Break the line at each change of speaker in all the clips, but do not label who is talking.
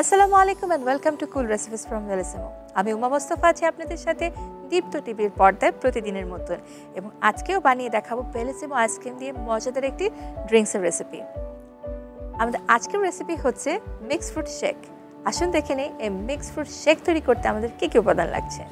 আসসালামু আলাইকুম and welcome to cool recipes from ভেলেসেমো আমি উমা মোস্তফা আছি আপনাদের সাথে দীপ্ত টিভির পর্দায় প্রতিদিনের মতন এবং আজকেও বানিয়ে দেখাবো বেলেসেমো আইসক্রিম দিয়ে মজাদার একটি ড্রিঙ্কসের রেসিপি আমাদের আজকের রেসিপি হচ্ছে মিক্স ফ্রুট শেক আসুন দেখে নিই, এই মিক্স ফ্রুট শেক তৈরি করতে আমাদের কী কী উপাদান লাগছে।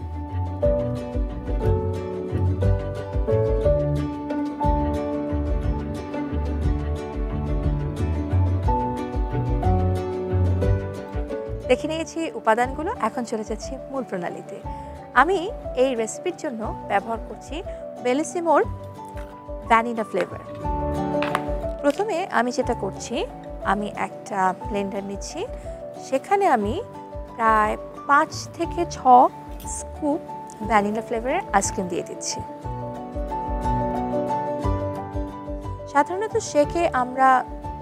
দেখে নিয়েছি উপাদানগুলো, এখন চলে যাচ্ছি মূল প্রণালীতে। আমি এই রেসিপির জন্য ব্যবহার করছি বেলিসিমোর ভ্যানিলা ফ্লেভার প্রথমে আমি যেটা করছি, আমি একটা ব্লেন্ডার নিচ্ছি। সেখানে আমি প্রায় পাঁচ থেকে ছ স্কুপ ভ্যানিলা ফ্লেভারের আইসক্রিম দিয়ে দিচ্ছি। সাধারণত শেকে আমরা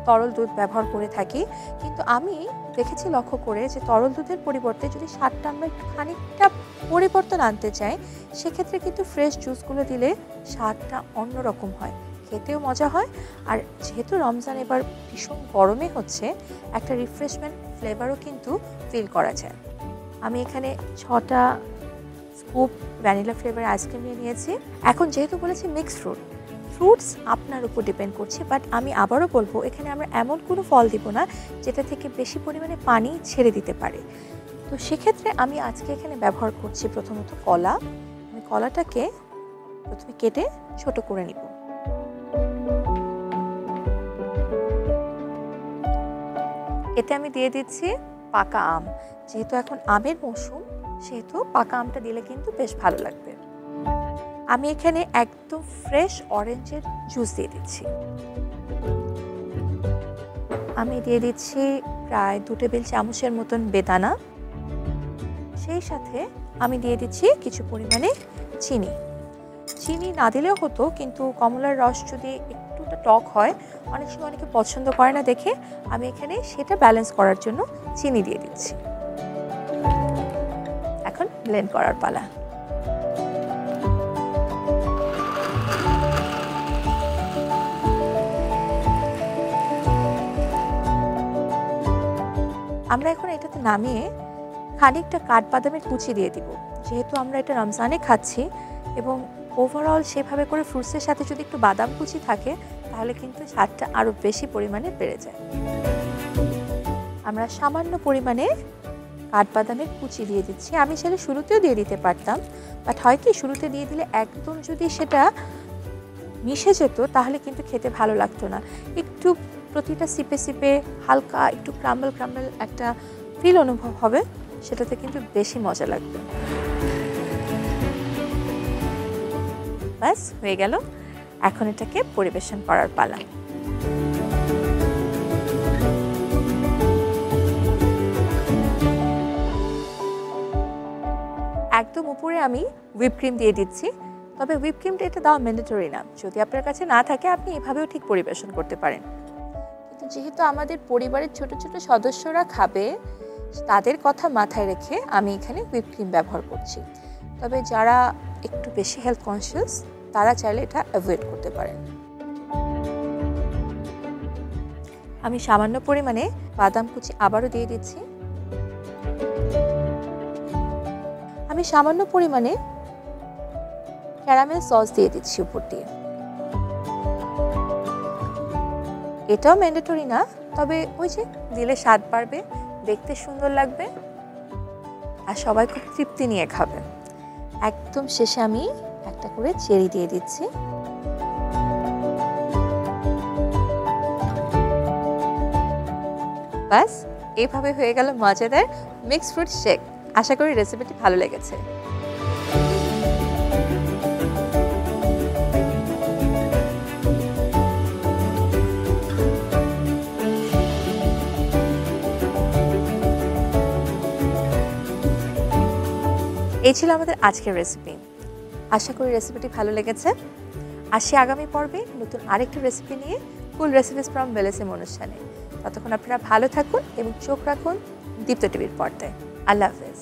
তরল দুধ ব্যবহার করে থাকি, কিন্তু আমি দেখেছি লক্ষ্য করে যে তরল দুধের পরিবর্তে যদি স্বাদটা আমরা একটু খানিকটা পরিবর্তন আনতে চাই, সেক্ষেত্রে কিন্তু ফ্রেশ জুসগুলো দিলে স্বাদটা অন্যরকম হয়। খেতেও মজা হয়। আর যেহেতু রমজান এবার ভীষণ গরমে হচ্ছে, একটা রিফ্রেশমেন্ট ফ্লেভারও কিন্তু ফিল করা যায়। আমি এখানে ছটা স্কুপ ভ্যানিলা ফ্লেভার আইসক্রিম নিয়ে নিয়েছি। এখন যেহেতু বলেছি মিক্স ফ্রুট ফ্রুটস আপনার উপর ডিপেন্ড করছে বাট আমি আবারও বলব, এখানে আমরা এমন কোনো ফল দিব না, যেটা থেকে বেশি পরিমাণে পানি ছেড়ে দিতে পারে। তো সেক্ষেত্রে আমি আজকে এখানে ব্যবহার করছি প্রথমত কলা। আমি কলাটাকে প্রথমে কেটে ছোট করে নিব। এতে আমি দিয়ে দিচ্ছি পাকা আম। যেহেতু এখন আমের মৌসুম, সেহেতু পাকা আমটা দিলে কিন্তু বেশ ভালো লাগবে। আমি এখানে একদম ফ্রেশ অরেঞ্জের জুস দিয়ে দিচ্ছি। আমি দিয়ে দিচ্ছি প্রায় দু টেবিল চামচের মতন বেদানা। সেই সাথে আমি দিয়ে দিচ্ছি কিছু পরিমাণে চিনি। চিনি না দিলেও হতো, কিন্তু কমলার রস যদি একটুটা টক হয়, অনেক সময় অনেকে পছন্দ করে না দেখে, আমি এখানে সেটা ব্যালেন্স করার জন্য চিনি দিয়ে দিচ্ছি। এখন ব্লেন্ড করার পালা। আমরা এখন এটাতে নামিয়ে খানিকটা কাঠবাদামের কুচি দিয়ে দিব। যেহেতু আমরা এটা রমজানে খাচ্ছি এবং ওভারঅল সেভাবে করে ফ্রুটসের সাথে যদি একটু বাদাম কুচি থাকে, তাহলে কিন্তু স্বাদটা আরও বেশি পরিমাণে বেড়ে যায়। আমরা সামান্য পরিমাণে কাঠবাদামের কুচি দিয়ে দিচ্ছি। আমি সেটা শুরুতেও দিয়ে দিতে পারতাম বাট হয় কি শুরুতে দিয়ে দিলে একদম যদি সেটা মিশে যেত, তাহলে কিন্তু খেতে ভালো লাগতো না। একটু প্রতিটা সিপে সিপে হালকা, একটু ক্রাম্বল ক্রাম্বল একটা ফিল অনুভব হবে, সেটাতে কিন্তু বেশি মজা লাগবে। ব্যাস, হয়ে গেল। এখন এটাকে পরিবেশন করার পালা। একদম উপরে আমি হুইপ ক্রিম দিয়ে দিচ্ছি। তবে হুইপ ক্রিমটা এটা দেওয়া ম্যান্ডেটরি না। যদি আপনার কাছে না থাকে, আপনি এভাবেও ঠিক পরিবেশন করতে পারেন। কিন্তু যেহেতু আমাদের পরিবারের ছোট ছোট সদস্যরা খাবে, তাদের কথা মাথায় রেখে আমি এখানে হুইপ ক্রিম ব্যবহার করছি। তবে যারা একটু বেশি হেলথ কনসিয়াস তারা চাইলে এটা অ্যাভয়েড করতে পারেন। আমি সামান্য পরিমাণে বাদাম কুচি আবারও দিয়ে দিচ্ছি। আমি সামান্য পরিমাণে ক্যারামেল সস দিয়ে দিচ্ছি উপর দিয়ে। এটাও ম্যান্ডেটরি না, তবে ওই যে দিলে স্বাদ বাড়বে, দেখতে সুন্দর লাগবে, আর সবাই খুব তৃপ্তি নিয়ে খাবে। একদম শেষে আমি একটা করে চেরি দিয়ে দিচ্ছি। ব্যাস এইভাবে হয়ে গেল মজাদার মিক্সড ফ্রুট শেক আশা করি রেসিপিটি ভালো লেগেছে। এই ছিল আমাদের আজকের রেসিপি আশা করি রেসিপিটি ভালো লেগেছে। আসি আগামী পর্বে নতুন আরেকটি রেসিপি নিয়ে কুল রেসিপিস ফ্রম বেলেসিম অনুষ্ঠানে। ততক্ষণ আপনারা ভালো থাকুন এবং চোখ রাখুন দীপ্ত টিভির পর্দায়। আল্লাহ হাফেজ।